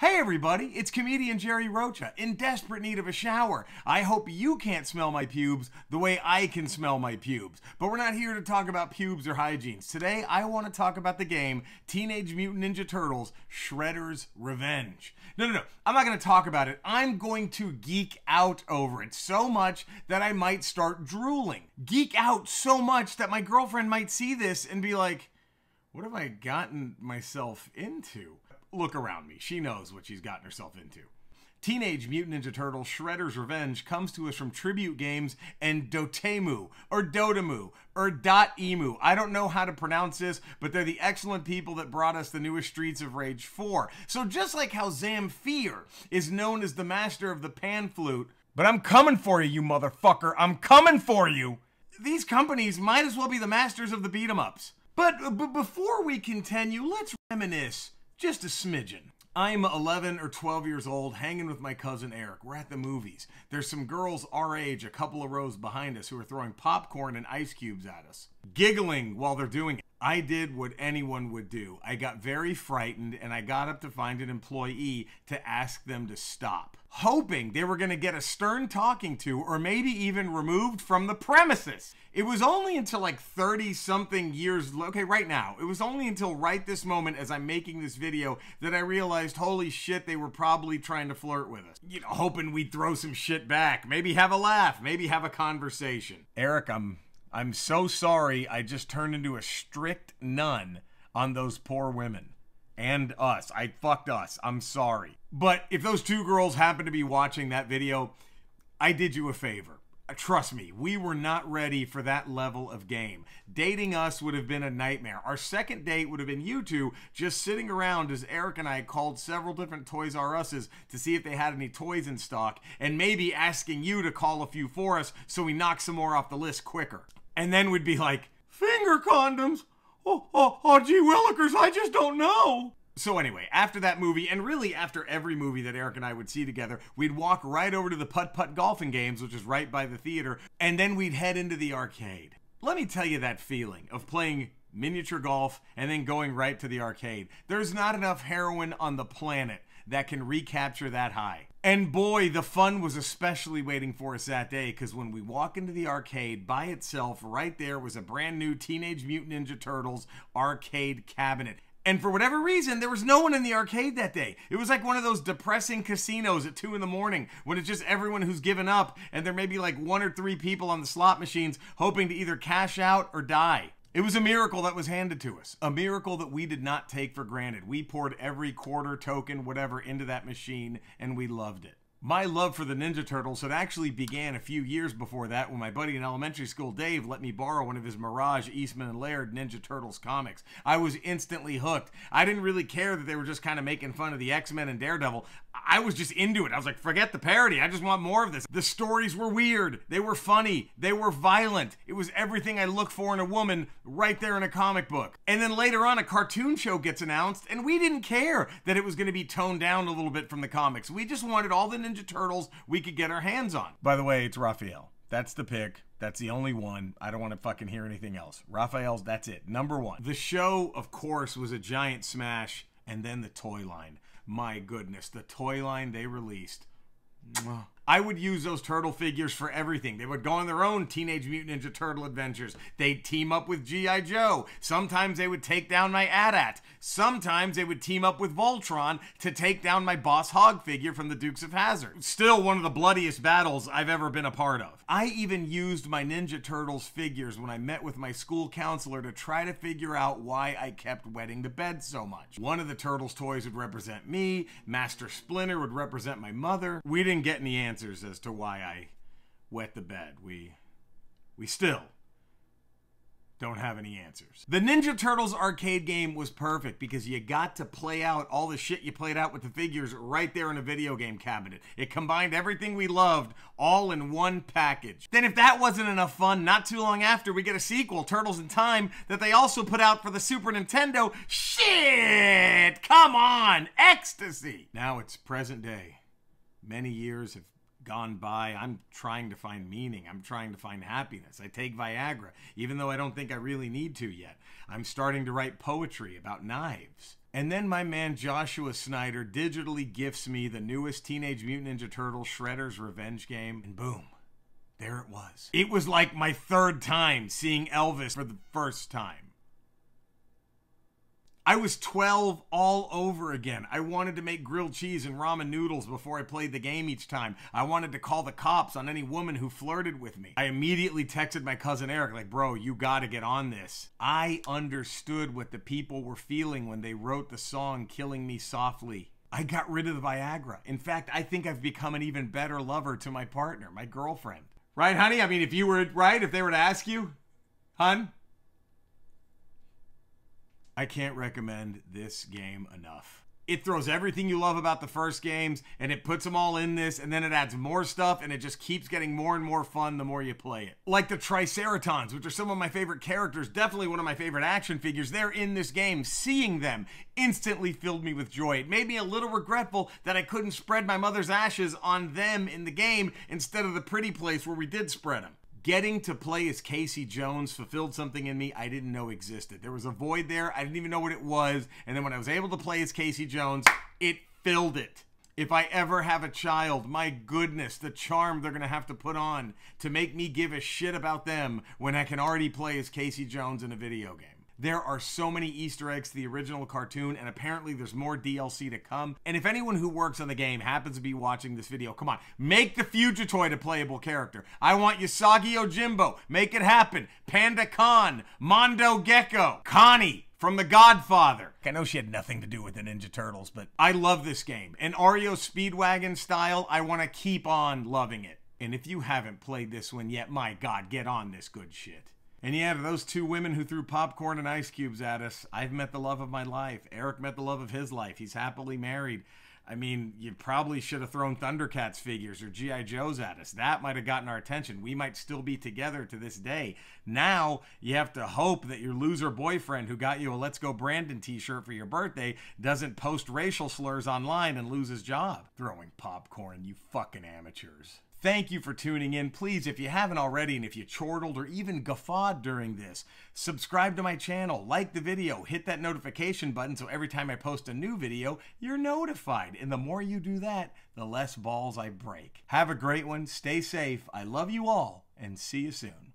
Hey everybody, it's comedian Jerry Rocha in desperate need of a shower. I hope you can't smell my pubes the way I can smell my pubes. But we're not here to talk about pubes or hygiene. Today I want to talk about the game Teenage Mutant Ninja Turtles Shredder's Revenge. No, no, no, I'm not going to talk about it. I'm going to geek out over it so much that I might start drooling. Geek out so much that my girlfriend might see this and be like, what have I gotten myself into? Look around me. She knows what she's gotten herself into. Teenage Mutant Ninja Turtles Shredder's Revenge comes to us from Tribute Games and Dotemu, or Dotemu, or Dot Emu. I don't know how to pronounce this, but they're the excellent people that brought us the newest Streets of Rage 4. So just like how Zamfir is known as the master of the pan flute, but I'm coming for you, you motherfucker. I'm coming for you. These companies might as well be the masters of the beat 'em ups. But before we continue, let's reminisce just a smidgen. I'm 11 or 12 years old, hanging with my cousin Eric. We're at the movies. There's some girls our age, a couple of rows behind us, who are throwing popcorn and ice cubes at us, giggling while they're doing it. I did what anyone would do. I got very frightened and I got up to find an employee to ask them to stop, hoping they were going to get a stern talking to or maybe even removed from the premises. It was only until like 30 something years, okay, right now, it was only until right this moment as I'm making this video that I realized, holy shit, they were probably trying to flirt with us. You know, hoping we'd throw some shit back, maybe have a laugh, maybe have a conversation. Eric, I'm I'm so sorry I just turned into a strict nun on those poor women. And us. I fucked us. I'm sorry. But if those two girls happen to be watching that video, I did you a favor. Trust me, we were not ready for that level of game. Dating us would have been a nightmare. Our second date would have been you two just sitting around as Eric and I called several different Toys R Us's to see if they had any toys in stock, and maybe asking you to call a few for us so we knock some more off the list quicker and then we'd be like, finger condoms? Oh, oh, oh, gee willikers, I just don't know. So anyway, after that movie, and really after every movie that Eric and I would see together, we'd walk right over to the Putt Putt Golfing Games, which is right by the theater, and then we'd head into the arcade. Let me tell you that feeling of playing miniature golf and then going right to the arcade. There's not enough heroin on the planet that can recapture that high. And boy, the fun was especially waiting for us that day because when we walk into the arcade by itself, right there was a brand new Teenage Mutant Ninja Turtles arcade cabinet. And for whatever reason, there was no one in the arcade that day. It was like one of those depressing casinos at 2 in the morning when it's just everyone who's given up and there may be like one or three people on the slot machines hoping to either cash out or die. It was a miracle that was handed to us, a miracle that we did not take for granted. We poured every quarter, token, whatever into that machine, and we loved it. My love for the Ninja Turtles had actually began a few years before that when my buddy in elementary school, Dave, let me borrow one of his Mirage, Eastman, and Laird Ninja Turtles comics. I was instantly hooked. I didn't really care that they were just kind of making fun of the X-Men and Daredevil. I was just into it. I was like, forget the parody. I just want more of this. The stories were weird. They were funny. They were violent. It was everything I look for in a woman right there in a comic book. And then later on, a cartoon show gets announced, and we didn't care that it was going to be toned down a little bit from the comics. We just wanted all the Ninja Turtles we could get our hands on. By the way, it's Raphael. That's the pick. That's the only one. I don't want to fucking hear anything else. Raphael's, that's it. Number one. The show, of course, was a giant smash, and then the toy line. My goodness, the toy line they released. Mwah. I would use those turtle figures for everything. They would go on their own Teenage Mutant Ninja Turtle adventures. They'd team up with G.I. Joe. Sometimes they would take down my AT-AT. Sometimes they would team up with Voltron to take down my Boss Hog figure from the Dukes of Hazzard. Still one of the bloodiest battles I've ever been a part of. I even used my Ninja Turtles figures when I met with my school counselor to try to figure out why I kept wetting the bed so much. One of the Turtles toys would represent me, Master Splinter would represent my mother. We didn't get any answers answers as to why I wet the bed. We we still don't have any answers. The Ninja Turtles arcade game was perfect because you got to play out all the shit you played out with the figures right there in a video game cabinet. It combined everything we loved all in one package. Then if that wasn't enough fun, not too long after we get a sequel, Turtles in Time, that they also put out for the Super Nintendo. Shit! Come on! Ecstasy! Now it's present day. Many years have gone by. I'm trying to find meaning. I'm trying to find happiness. I take Viagra, even though I don't think I really need to yet. I'm starting to write poetry about knives. And then my man Joshua Snyder digitally gifts me the newest Teenage Mutant Ninja Turtles Shredder's Revenge game, and boom, there it was. It was like my third time seeing Elvis for the first time. I was 12 all over again. I wanted to make grilled cheese and ramen noodles before I played the game each time. I wanted to call the cops on any woman who flirted with me. I immediately texted my cousin Eric, like, bro, you gotta get on this. I understood what the people were feeling when they wrote the song Killing Me Softly. I got rid of the Viagra. In fact, I think I've become an even better lover to my partner, my girlfriend. Right, honey? I mean, if you were, right? If they were to ask you, hun? I can't recommend this game enough. It throws everything you love about the first games and it puts them all in this and then it adds more stuff and it just keeps getting more and more fun the more you play it. Like the Triceratons, which are some of my favorite characters, definitely one of my favorite action figures. They're in this game. Seeing them instantly filled me with joy. It made me a little regretful that I couldn't spread my mother's ashes on them in the game instead of the pretty place where we did spread them getting to play as Casey Jones fulfilled something in me I didn't know existed. There was a void there. I didn't even know what it was. And then when I was able to play as Casey Jones, it filled it. If I ever have a child, my goodness, the charm they're going to have to put on to make me give a shit about them when I can already play as Casey Jones in a video game. There are so many Easter eggs to the original cartoon, and apparently there's more DLC to come. And if anyone who works on the game happens to be watching this video, come on, make the Fugitoid a playable character. I want Usagi Yojimbo. Make it happen. Panda Khan, Mondo Gecko, Connie, from The Godfather. I know she had nothing to do with the Ninja Turtles, but I love this game. And REO Speedwagon style, I want to keep on loving it. And if you haven't played this one yet, my God, get on this good shit. And yeah, those two women who threw popcorn and ice cubes at us, I've met the love of my life. Eric met the love of his life. He's happily married. I mean, you probably should have thrown Thundercats figures or G.I. Joes at us. That might have gotten our attention. We might still be together to this day. Now, you have to hope that your loser boyfriend who got you a Let's Go Brandon t shirt for your birthday doesn't post racial slurs online and lose his job. Throwing popcorn, you fucking amateurs. Thank you for tuning in. Please, if you haven't already, and if you chortled or even guffawed during this, subscribe to my channel, like the video, hit that notification button so every time I post a new video, you're notified. And the more you do that, the less balls I break. Have a great one. Stay safe. I love you all, and see you soon.